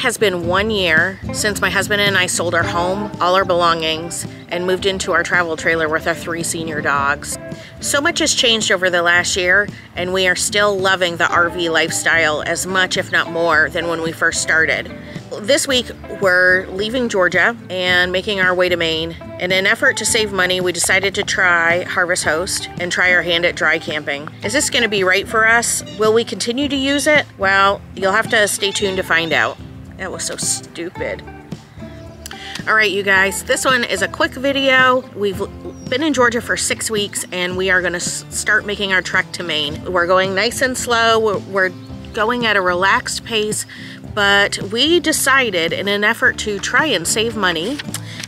has been one year since my husband and I sold our home, all our belongings, and moved into our travel trailer with our three senior dogs. So much has changed over the last year, and we are still loving the RV lifestyle as much, if not more, than when we first started. This week, we're leaving Georgia and making our way to Maine. In an effort to save money, we decided to try Harvest Host and try our hand at dry camping. Is this going to be right for us? Will we continue to use it? Well, you'll have to stay tuned to find out. That was so stupid. All right, you guys, this one is a quick video. We've been in Georgia for six weeks and we are gonna start making our trek to Maine. We're going nice and slow. We're going at a relaxed pace, but we decided in an effort to try and save money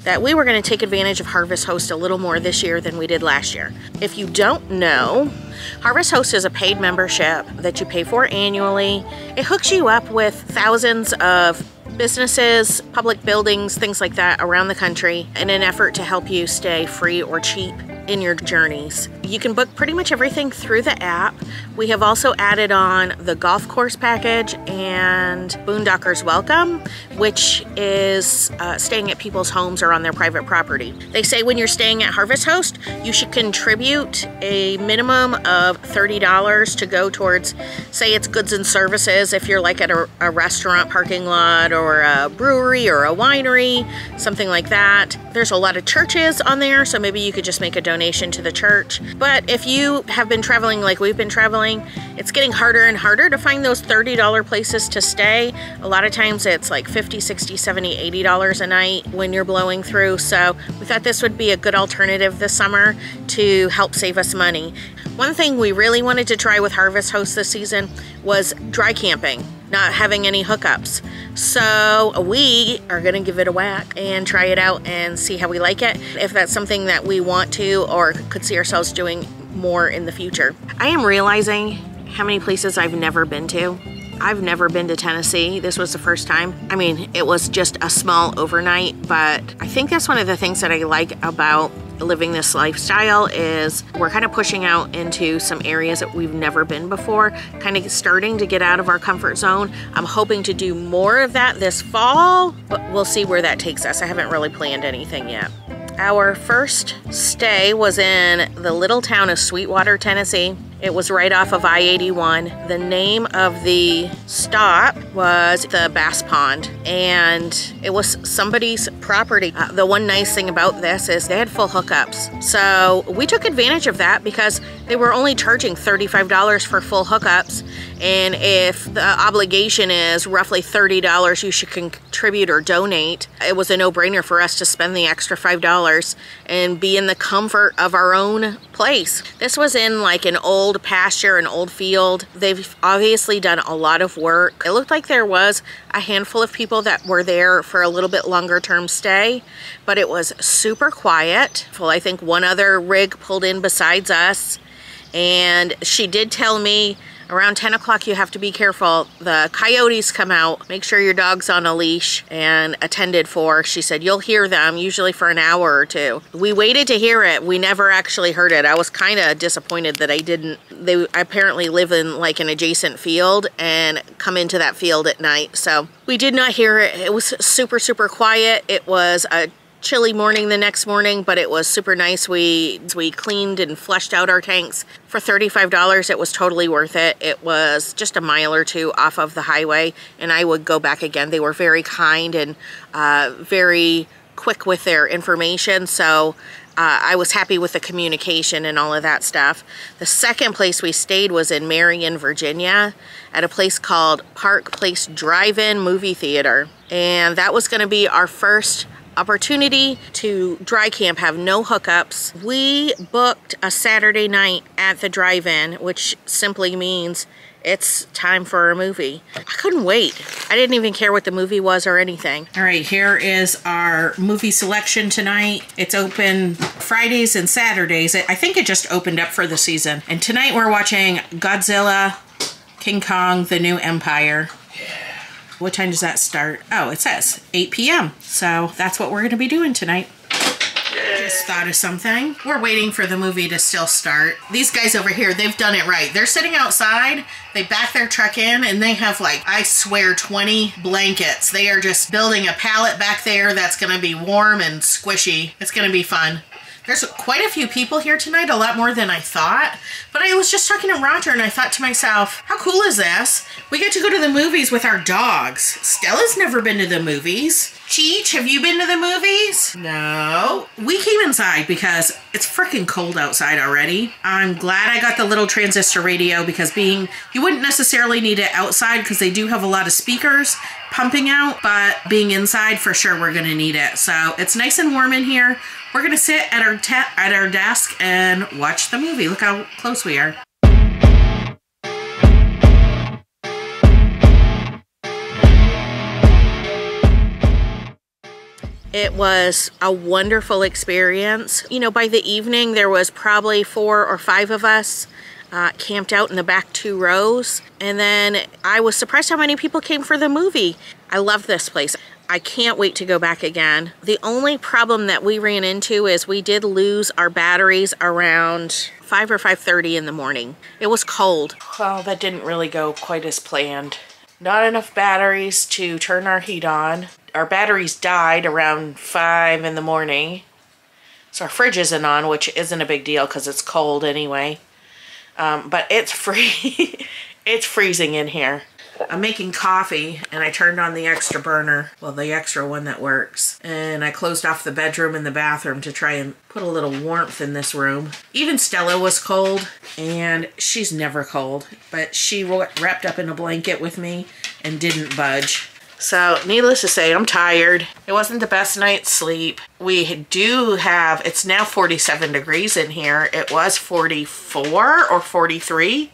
that we were gonna take advantage of Harvest Host a little more this year than we did last year. If you don't know, Harvest Host is a paid membership that you pay for annually. It hooks you up with thousands of businesses, public buildings, things like that around the country in an effort to help you stay free or cheap in your journeys. You can book pretty much everything through the app. We have also added on the golf course package and Boondockers Welcome, which is uh, staying at people's homes or on their private property. They say when you're staying at Harvest Host, you should contribute a minimum of $30 to go towards, say it's goods and services if you're like at a, a restaurant parking lot or a brewery or a winery, something like that. There's a lot of churches on there, so maybe you could just make a donation to the church. But if you have been traveling like we've been traveling, it's getting harder and harder to find those $30 places to stay. A lot of times it's like 50, 60, 70, 80 dollars a night when you're blowing through. So we thought this would be a good alternative this summer to help save us money. One thing we really wanted to try with Harvest Host this season was dry camping, not having any hookups. So we are to give it a whack and try it out and see how we like it. If that's something that we want to or could see ourselves doing more in the future. I am realizing how many places I've never been to. I've never been to Tennessee. This was the first time. I mean, it was just a small overnight, but I think that's one of the things that I like about living this lifestyle is we're kind of pushing out into some areas that we've never been before, kind of starting to get out of our comfort zone. I'm hoping to do more of that this fall, but we'll see where that takes us. I haven't really planned anything yet. Our first stay was in the little town of Sweetwater, Tennessee. It was right off of I-81. The name of the stop was the Bass Pond, and it was somebody's property. Uh, the one nice thing about this is they had full hookups. So we took advantage of that because they were only charging $35 for full hookups. And if the obligation is roughly $30 you should contribute or donate, it was a no-brainer for us to spend the extra $5 and be in the comfort of our own place. This was in like an old pasture, an old field. They've obviously done a lot of work. It looked like there was a handful of people that were there for a little bit longer term stay, but it was super quiet. Well, I think one other rig pulled in besides us and she did tell me around 10 o'clock you have to be careful. The coyotes come out. Make sure your dog's on a leash and attended for. She said you'll hear them usually for an hour or two. We waited to hear it. We never actually heard it. I was kind of disappointed that I didn't. They apparently live in like an adjacent field and come into that field at night. So we did not hear it. It was super, super quiet. It was a chilly morning the next morning, but it was super nice. We we cleaned and flushed out our tanks for $35. It was totally worth it. It was just a mile or two off of the highway, and I would go back again. They were very kind and uh, very quick with their information, so uh, I was happy with the communication and all of that stuff. The second place we stayed was in Marion, Virginia, at a place called Park Place Drive-In Movie Theater. And that was going to be our first opportunity to dry camp, have no hookups. We booked a Saturday night at the drive-in, which simply means it's time for a movie. I couldn't wait. I didn't even care what the movie was or anything. All right, here is our movie selection tonight. It's open Fridays and Saturdays. I think it just opened up for the season. And tonight we're watching Godzilla, King Kong, The New Empire. What time does that start? Oh, it says 8 p.m. So that's what we're going to be doing tonight. just thought of something. We're waiting for the movie to still start. These guys over here, they've done it right. They're sitting outside, they back their truck in, and they have like, I swear, 20 blankets. They are just building a pallet back there that's gonna be warm and squishy. It's gonna be fun. There's quite a few people here tonight, a lot more than I thought. But I was just talking to Roger and I thought to myself, how cool is this? We get to go to the movies with our dogs. Stella's never been to the movies. Cheech, have you been to the movies? No. We came inside because it's freaking cold outside already. I'm glad I got the little transistor radio because being, you wouldn't necessarily need it outside because they do have a lot of speakers pumping out, but being inside for sure we're gonna need it. So it's nice and warm in here. We're gonna sit at our at our desk and watch the movie. Look how close we are. It was a wonderful experience. You know, by the evening, there was probably four or five of us uh, camped out in the back two rows. And then I was surprised how many people came for the movie. I love this place. I can't wait to go back again. The only problem that we ran into is we did lose our batteries around 5 or 5.30 in the morning. It was cold. Well, that didn't really go quite as planned. Not enough batteries to turn our heat on. Our batteries died around 5 in the morning. So our fridge isn't on, which isn't a big deal because it's cold anyway. Um, but it's free. it's freezing in here. I'm making coffee and I turned on the extra burner, well the extra one that works, and I closed off the bedroom and the bathroom to try and put a little warmth in this room. Even Stella was cold and she's never cold, but she wrapped up in a blanket with me and didn't budge. So, needless to say, I'm tired. It wasn't the best night's sleep. We do have, it's now 47 degrees in here. It was 44 or 43.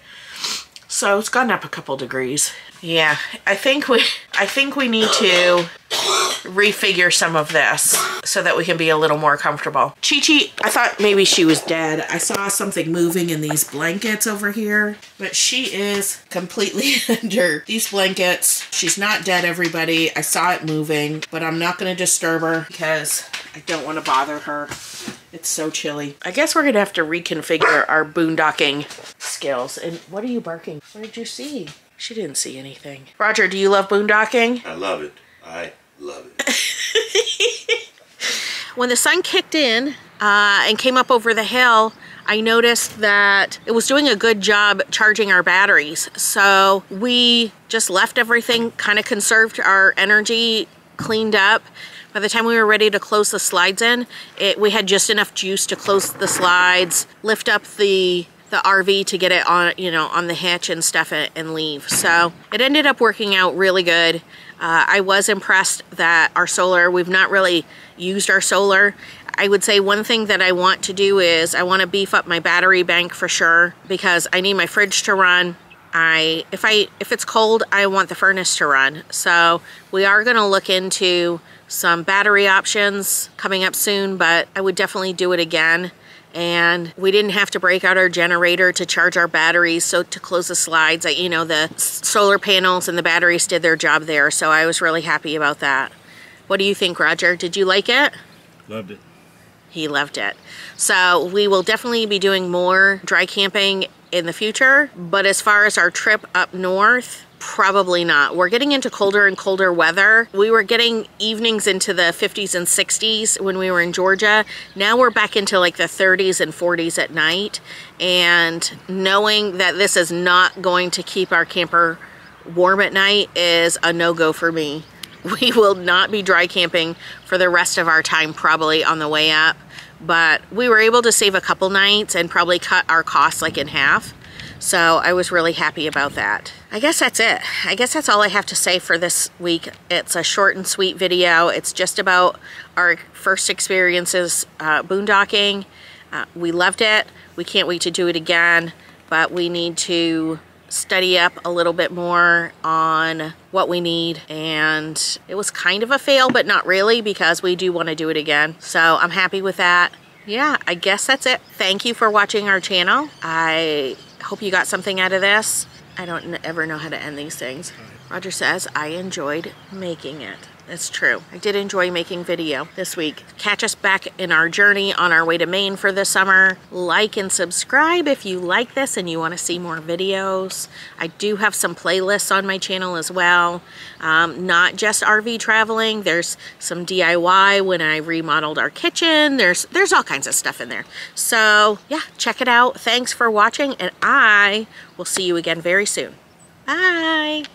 So it's gone up a couple degrees. Yeah, I think we I think we need to refigure some of this so that we can be a little more comfortable. Chi Chi, I thought maybe she was dead. I saw something moving in these blankets over here, but she is completely under these blankets. She's not dead, everybody. I saw it moving, but I'm not going to disturb her because I don't want to bother her. It's so chilly. I guess we're going to have to reconfigure our boondocking skills. And what are you barking? What did you see? She didn't see anything. Roger, do you love boondocking? I love it. I love it. when the sun kicked in uh, and came up over the hill, I noticed that it was doing a good job charging our batteries. So we just left everything, kind of conserved our energy, cleaned up. By the time we were ready to close the slides in, it, we had just enough juice to close the slides, lift up the the RV to get it on, you know, on the hitch and stuff it and leave. So it ended up working out really good. Uh, I was impressed that our solar, we've not really used our solar. I would say one thing that I want to do is I want to beef up my battery bank for sure because I need my fridge to run. I if I if it's cold, I want the furnace to run. So we are going to look into some battery options coming up soon, but I would definitely do it again. And we didn't have to break out our generator to charge our batteries so to close the slides I, you know the solar panels and the batteries did their job there so I was really happy about that. What do you think Roger? Did you like it? Loved it. He loved it. So we will definitely be doing more dry camping in the future but as far as our trip up north Probably not. We're getting into colder and colder weather. We were getting evenings into the 50s and 60s when we were in Georgia. Now we're back into like the 30s and 40s at night. And knowing that this is not going to keep our camper warm at night is a no-go for me. We will not be dry camping for the rest of our time probably on the way up. But we were able to save a couple nights and probably cut our costs like in half. So I was really happy about that. I guess that's it. I guess that's all I have to say for this week. It's a short and sweet video. It's just about our first experiences uh, boondocking. Uh, we loved it. We can't wait to do it again, but we need to study up a little bit more on what we need and it was kind of a fail but not really because we do want to do it again so I'm happy with that yeah I guess that's it thank you for watching our channel I hope you got something out of this. I don't ever know how to end these things. Roger says, I enjoyed making it. That's true. I did enjoy making video this week. Catch us back in our journey on our way to Maine for the summer. Like and subscribe if you like this and you want to see more videos. I do have some playlists on my channel as well. Um, not just RV traveling. There's some DIY when I remodeled our kitchen. There's there's all kinds of stuff in there. So yeah, check it out. Thanks for watching and I will see you again very soon. Bye.